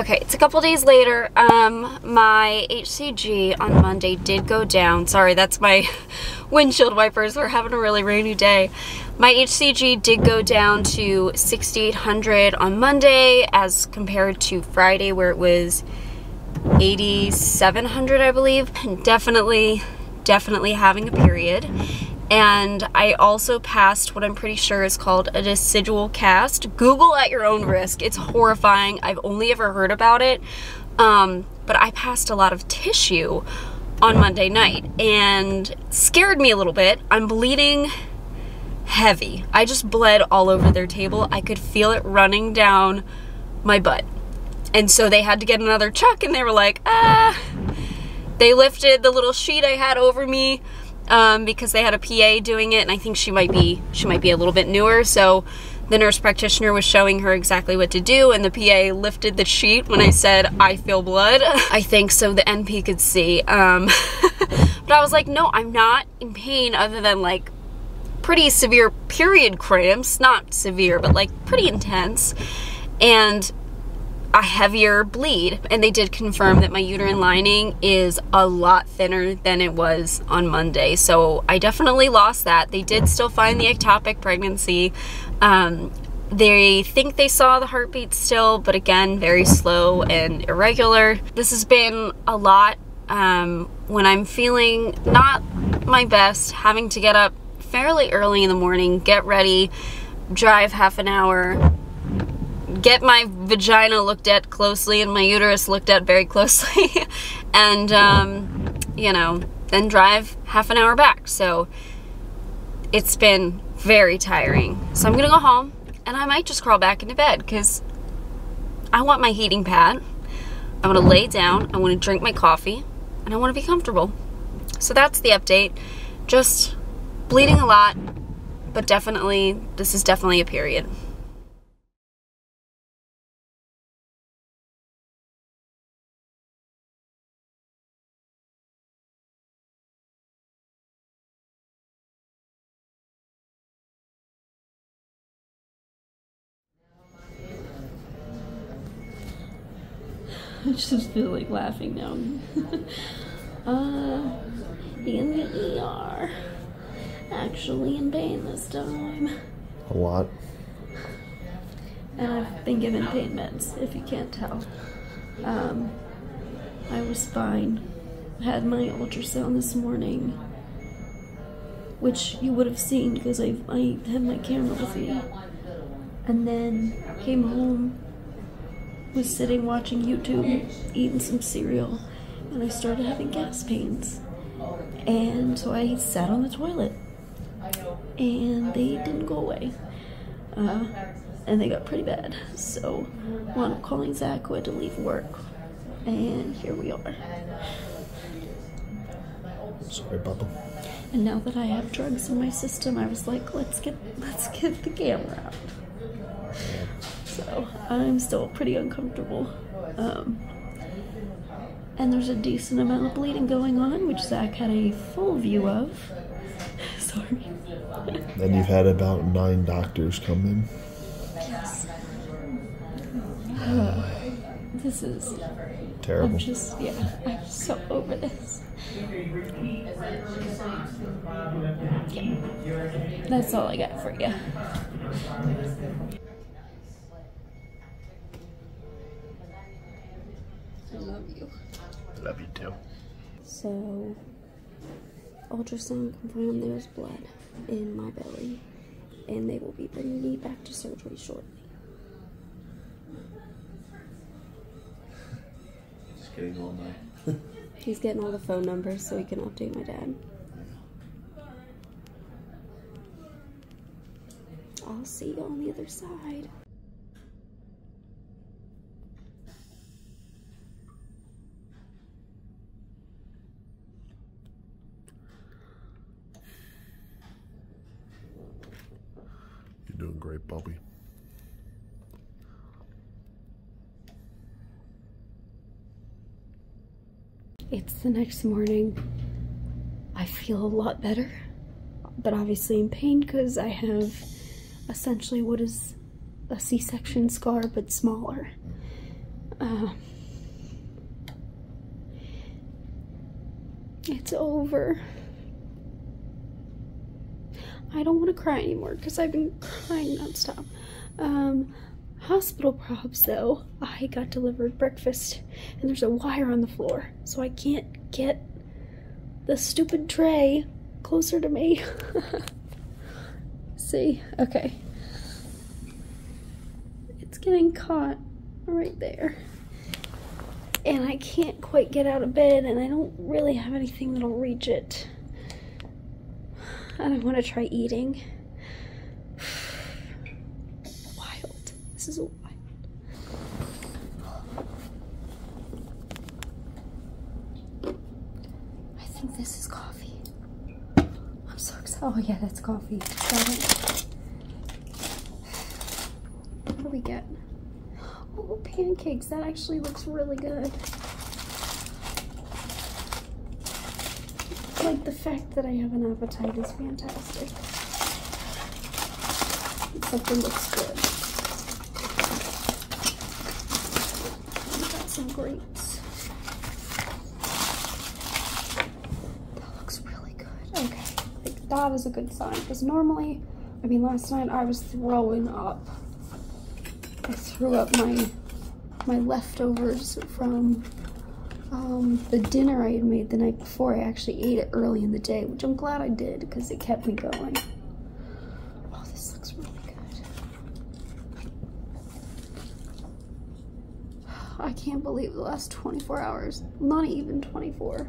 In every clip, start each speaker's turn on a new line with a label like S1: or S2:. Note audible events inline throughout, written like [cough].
S1: Okay, it's a couple days later. Um, my HCG on Monday did go down. Sorry, that's my [laughs] windshield wipers. We're having a really rainy day. My HCG did go down to 6,800 on Monday as compared to Friday where it was 8,700, I believe. And definitely, definitely having a period and I also passed what I'm pretty sure is called a decidual cast. Google at your own risk. It's horrifying. I've only ever heard about it, um, but I passed a lot of tissue on Monday night and scared me a little bit. I'm bleeding heavy. I just bled all over their table. I could feel it running down my butt. And so they had to get another chuck and they were like, ah. They lifted the little sheet I had over me um, because they had a PA doing it, and I think she might be she might be a little bit newer. So the nurse practitioner was showing her exactly what to do, and the PA lifted the sheet when I said I feel blood. [laughs] I think so the NP could see. Um, [laughs] but I was like, no, I'm not in pain other than like pretty severe period cramps, not severe, but like pretty intense. And a heavier bleed and they did confirm that my uterine lining is a lot thinner than it was on Monday. So I definitely lost that. They did still find the ectopic pregnancy. Um, they think they saw the heartbeat still but again very slow and irregular. This has been a lot. Um, when I'm feeling not my best having to get up fairly early in the morning get ready drive half an hour get my vagina looked at closely and my uterus looked at very closely. [laughs] And um, you know then drive half an hour back. So it's been very tiring. So i'm gonna go home and i might just crawl back into bed because i want my heating pad. I want to lay down i want to drink my coffee and i want to be comfortable. So that's the update. Just bleeding a lot but definitely this is definitely a period [laughs]
S2: I just feel like laughing now. [laughs] uh, in the ER. Actually in pain this time.
S3: A lot.
S2: And I've been given pain meds, if you can't tell. Um, I was fine. Had my ultrasound this morning, which you would have seen because I, I had my camera with me. And then came home was sitting watching YouTube, eating some cereal, and I started having gas pains. And so I sat on the toilet, and they didn't go away. Uh, and they got pretty bad. So wound up calling Zach, who had to leave work, and here we are.
S3: Sorry, Papa.
S2: And now that I have drugs in my system, I was like, let's get let's get the camera out. So I'm still pretty uncomfortable. Um, and there's a decent amount of bleeding going on, which Zach had a full view of. [laughs] Sorry.
S3: And you've had about nine doctors come in.
S2: Yes. Uh, this is
S3: Terrible.
S2: I'm just yeah, I'm so over this. Yeah. That's all I got for you. Love you.
S3: I Love you too.
S1: So, ultrasound confirmed there's blood in my belly, and they will be bringing me back to surgery shortly. [laughs]
S3: Just getting all my. [laughs]
S1: He's getting all the phone numbers so he can update my dad. I'll see you on the other side.
S3: You're doing great, Bobby.
S1: It's the next morning. I feel a lot better, but obviously in pain because I have essentially what is a C-section scar but smaller.
S2: Uh, it's over. I don't want to cry anymore because I've been crying nonstop. Um, hospital probs though. I got delivered breakfast and there's a wire on the floor, so I can't get the stupid tray closer to me. [laughs] See? Okay. It's getting caught right there. And I can't quite get out of bed and I don't really have anything that'll reach it. I want to try eating. wild. This is wild. I think this is coffee. I'm so excited. Oh yeah, that's coffee. What do we get? Oh, pancakes. That actually looks really good. Like the fact that I have an appetite is fantastic. Something looks good. We got some grapes. That looks really good. Okay, that is a good sign because normally, I mean, last night I was throwing up. I threw up my my leftovers from um, the dinner I had made the night before. I actually ate it early in the day, which I'm glad I did because it kept me going. Oh, this looks really good. I can't believe the last 24 hours, not even 24.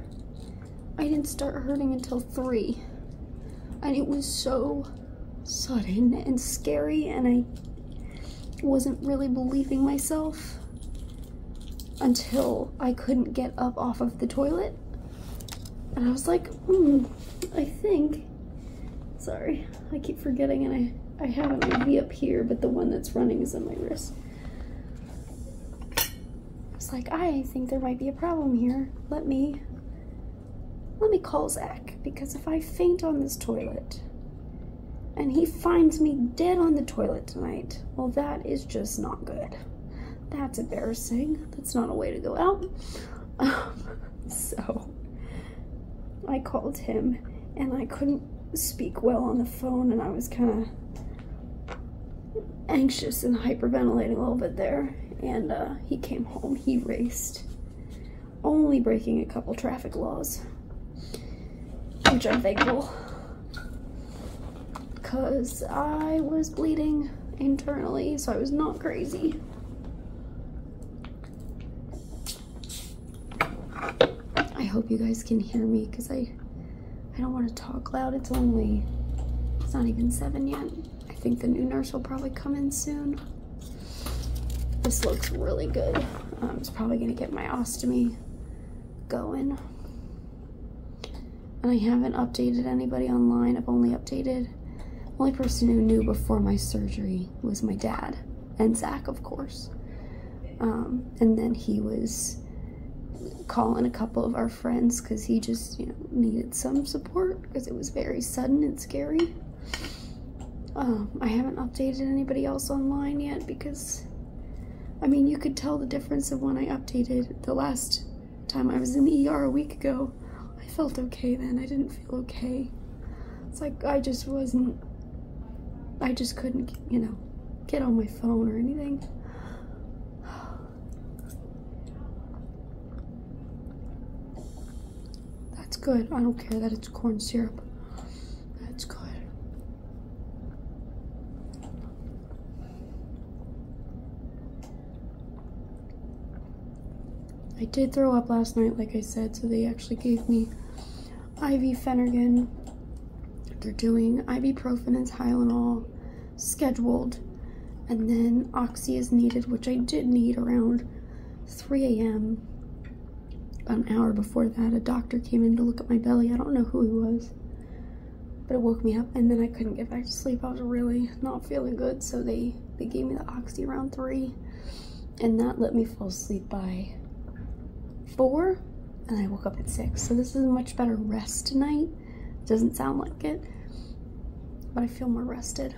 S2: I didn't start hurting until 3. And it was so sudden and scary, and I wasn't really believing myself until I couldn't get up off of the toilet. And I was like, hmm, I think. Sorry, I keep forgetting, and I, I have an IV up here, but the one that's running is on my wrist. I was like, I think there might be a problem here. Let me, let me call Zach, because if I faint on this toilet, and he finds me dead on the toilet tonight, well, that is just not good. That's embarrassing. That's not a way to go out. [laughs] Um, so I called him and I couldn't speak well on the phone and I was kind of anxious and hyperventilating a little bit there. And uh, he came home, he raced, only breaking a couple traffic laws, which I'm thankful because I was bleeding internally, so I was not crazy. I hope you guys can hear me because I I don't want to talk loud. It's only it's not even seven yet. I think the new nurse will probably come in soon. This looks really good. Um, it's probably gonna get my ostomy going. And I haven't updated anybody online. I've only updated only person who knew before my surgery was my dad and Zach, of course. Um, and then he was calling a couple of our friends because he just, you know, needed some support because it was very sudden and scary. Um, I haven't updated anybody else online yet because, I mean, you could tell the difference of when I updated the last time I was in the ER a week ago. I felt okay then. I didn't feel okay. It's like I just wasn't I just couldn't, you know, get on my phone or anything. Good. I don't care that it's corn syrup. That's good. I did throw up last night, like I said, so they actually gave me IV Phenergan they're doing ibuprofen and Tylenol scheduled, and then oxy is needed, which I did need around 3 a.m. About an hour before that, a doctor came in to look at my belly. I don't know who he was, but it woke me up, and then I couldn't get back to sleep. I was really not feeling good, so they they gave me the oxy around three, and that let me fall asleep by four, and I woke up at six. So this is a much better rest tonight doesn't sound like it, but I feel more rested.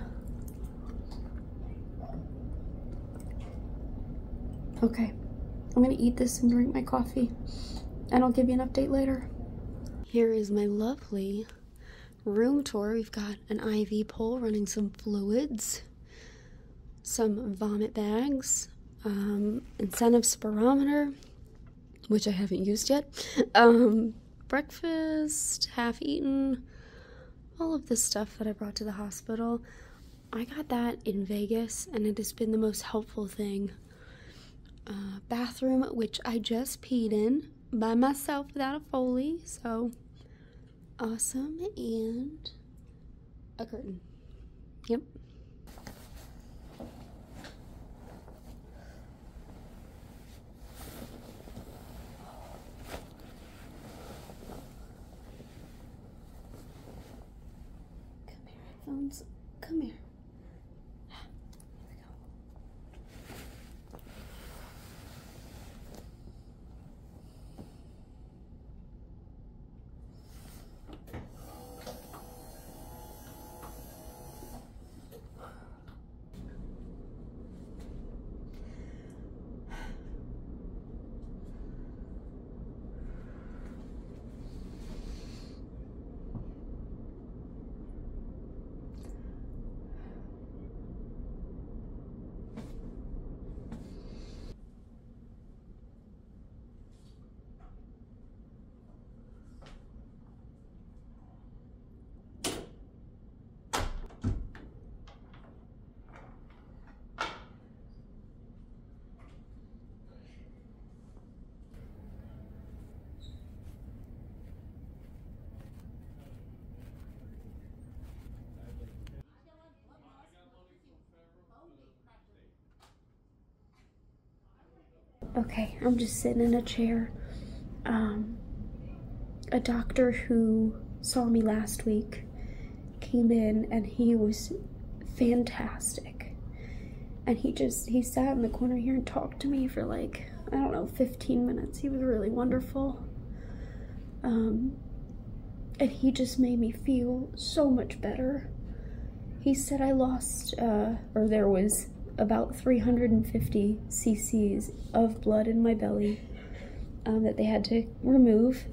S2: Okay, I'm gonna eat this and drink my coffee, and I'll give you an update later. Here is my lovely room tour. We've got an IV pole running some fluids, some vomit bags, um, incentive spirometer, which I haven't used yet, [laughs] um, breakfast, half eaten, all of the stuff that I brought to the hospital. I got that in Vegas, and it has been the most helpful thing. Uh, bathroom, which I just peed in by myself without a Foley, so awesome, and a curtain. Yep. Come here, headphones. Come here. Here we go. Okay, I'm just sitting in a chair. Um, a doctor who saw me last week came in and he was fantastic. And he just, he sat in the corner here and talked to me for like, I don't know, 15 minutes. He was really wonderful. Um, and he just made me feel so much better. He said I lost, uh, or there was about 350 cc's of blood in my belly um, that they had to remove.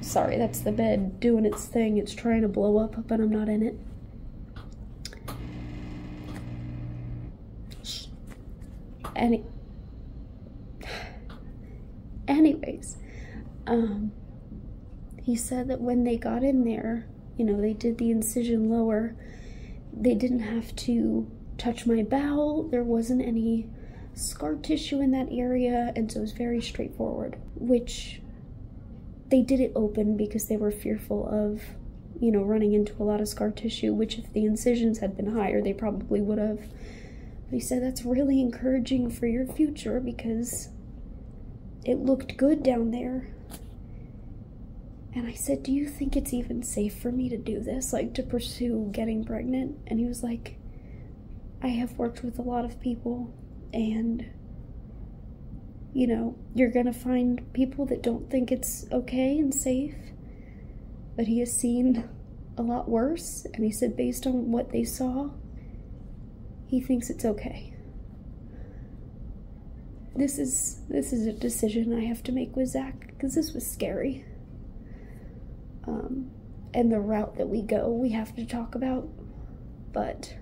S2: Sorry, that's the bed doing its thing. It's trying to blow up, but I'm not in it. Any, anyways, um, he said that when they got in there, you know, they did the incision lower, they didn't have to touch my bowel. There wasn't any scar tissue in that area, and so it was very straightforward. Which they did it open because they were fearful of, you know, running into a lot of scar tissue, which if the incisions had been higher, they probably would have. But he said that's really encouraging for your future because it looked good down there. And I said, Do you think it's even safe for me to do this? Like to pursue getting pregnant? And he was like, I have worked with a lot of people, and you know, you're gonna find people that don't think it's okay and safe. But he has seen a lot worse, and he said, based on what they saw, he thinks it's okay. This is this is a decision I have to make with Zach because this was scary. Um, and the route that we go, we have to talk about. But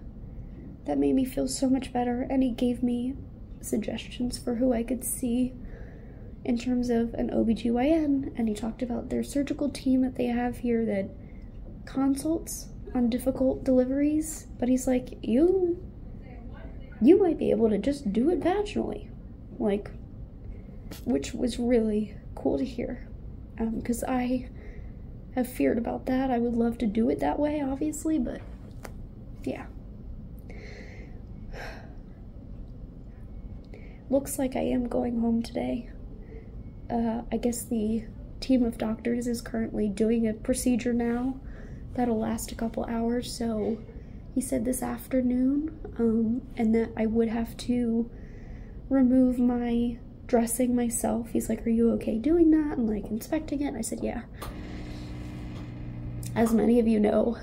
S2: that made me feel so much better, and he gave me suggestions for who I could see in terms of an OBGYN, and he talked about their surgical team that they have here that consults on difficult deliveries, but he's like, you you might be able to just do it vaginally. Like which was really cool to hear. Um, because I have feared about that. I would love to do it that way, obviously, but yeah. Looks like I am going home today. Uh, I guess the team of doctors is currently doing a procedure now that'll last a couple hours, so he said this afternoon, um, and that I would have to remove my dressing myself. He's like, Are you okay doing that? And like inspecting it. And I said, Yeah. As many of you know,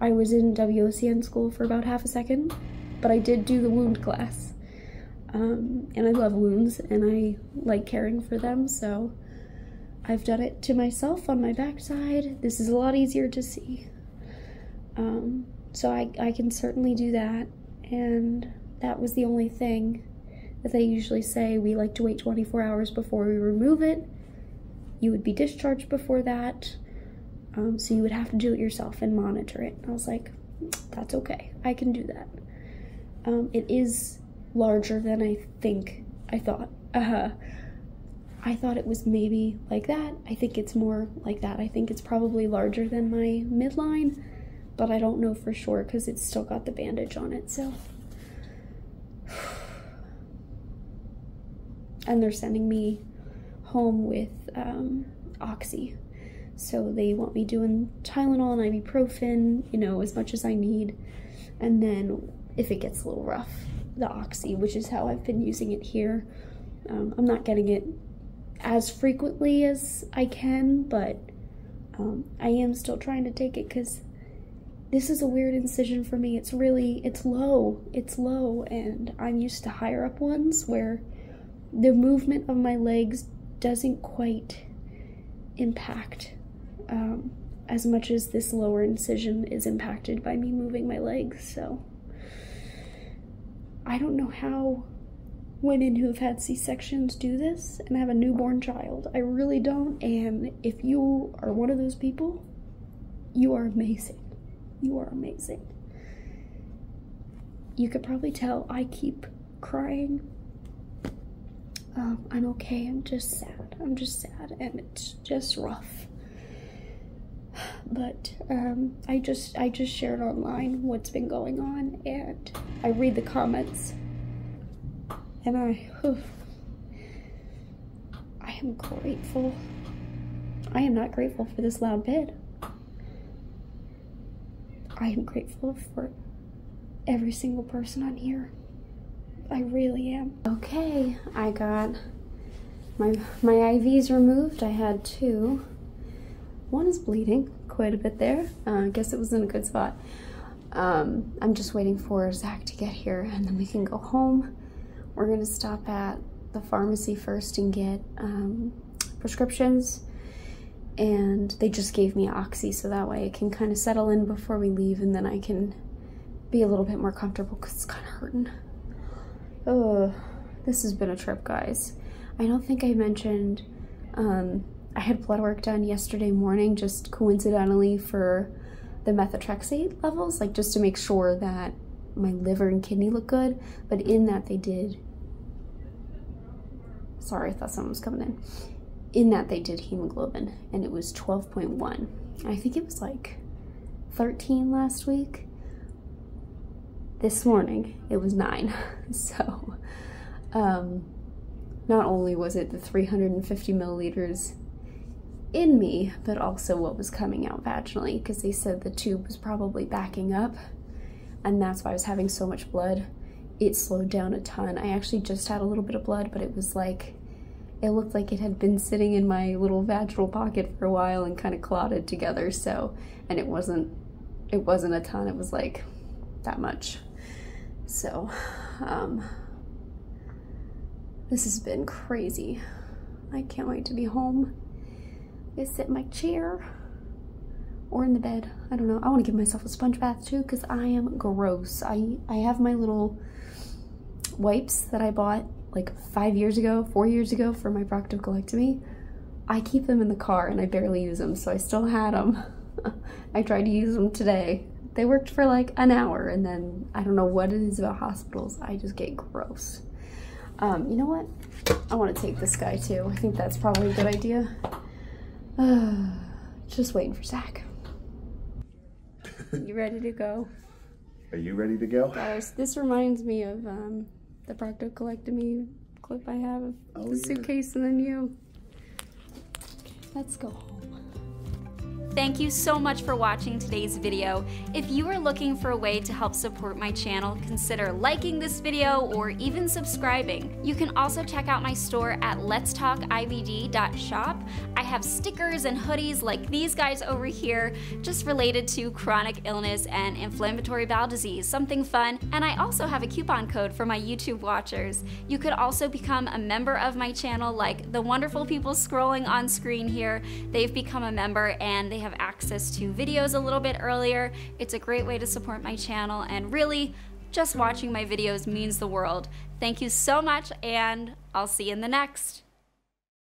S2: I was in WOCN school for about half a second, but I did do the wound class. Um, and I love wounds and I like caring for them, so I've done it to myself on my backside. This is a lot easier to see. Um, so I, I can certainly do that. And that was the only thing that they usually say. We like to wait 24 hours before we remove it. You would be discharged before that. Um, so you would have to do it yourself and monitor it. I was like, that's okay. I can do that. Um, it is larger than I think I thought. Uh, I thought it was maybe like that. I think it's more like that. I think it's probably larger than my midline, but I don't know for sure because it's still got the bandage on it. So, [sighs] and they're sending me home with um, oxy. So they want me doing Tylenol and ibuprofen, you know, as much as I need. And then if it gets a little rough, the oxy, which is how I've been using it here. Um, I'm not getting it as frequently as I can, but um, I am still trying to take it because this is a weird incision for me. It's really, it's low, it's low, and I'm used to higher up ones where the movement of my legs doesn't quite impact um, as much as this lower incision is impacted by me moving my legs, so I don't know how women who have had C-sections do this and have a newborn child. I really don't. And if you are one of those people, you are amazing. You are amazing. You could probably tell I keep crying. Um, I'm okay. I'm just sad. I'm just sad. And it's just rough. But um, I just I just shared online what's been going on and I read the comments and I, I am grateful. I am not grateful for this loud bed. I am grateful for every single person on here. I really am. Okay, I got my my IVs removed. I had two. One is bleeding quite a bit there. Uh, I guess it was in a good spot. Um, I'm just waiting for Zach to get here and then we can go home. We're gonna stop at the pharmacy first and get um, prescriptions. And they just gave me Oxy so that way it can kind of settle in before we leave and then I can be a little bit more comfortable because it's kind of hurting. Oh, this has been a trip, guys. I don't think I mentioned um, I had blood work done yesterday morning just coincidentally for the methotrexate levels, like just to make sure that my liver and kidney look good, but in that they did, sorry, I thought someone was coming in. In that they did hemoglobin and it was 12.1. I think it was like 13 last week. This morning it was nine. [laughs] So, um, not only was it the 350 milliliters in me, but also what was coming out vaginally because they said the tube was probably backing up and that's why I was having so much blood. It slowed down a ton. I actually just had a little bit of blood, but it was like, it looked like it had been sitting in my little vaginal pocket for a while and kind of clotted together. So, and it wasn't, it wasn't a ton. It was like that much. So, um, this has been crazy. I can't wait to be home. I sit in my chair or in the bed. I don't know. I want to give myself a sponge bath too because I am gross. I, I have my little wipes that I bought like five years ago, four years ago for my proctocolectomy. I keep them in the car and I barely use them, so I still had them. [laughs] I tried to use them today. They worked for like an hour and then I don't know what it is about hospitals. I just get gross. Um, you know what? I want to take this guy too. I think that's probably a good idea. Uh, [sighs] just waiting for Zach. [laughs] You ready to go?
S3: Are you ready to go?
S2: Guys, this reminds me of um, the proctocolectomy clip I have of
S3: Oh,
S2: the
S3: yeah.
S2: suitcase and then you. Let's go home.
S1: Thank you so much for watching today's video. If you are looking for a way to help support my channel, consider liking this video or even subscribing. You can also check out my store at letstalkibd.shop. I
S4: I have stickers and hoodies like these guys over here, just related to chronic illness and inflammatory bowel disease, something fun. And I also have a coupon code for my YouTube watchers. You could also become a member of my channel like the wonderful people scrolling on screen here. They've become a member and they have access to videos a little bit earlier. It's a great way to support my channel and really just watching my videos means the world. Thank you so much and I'll see you in the next.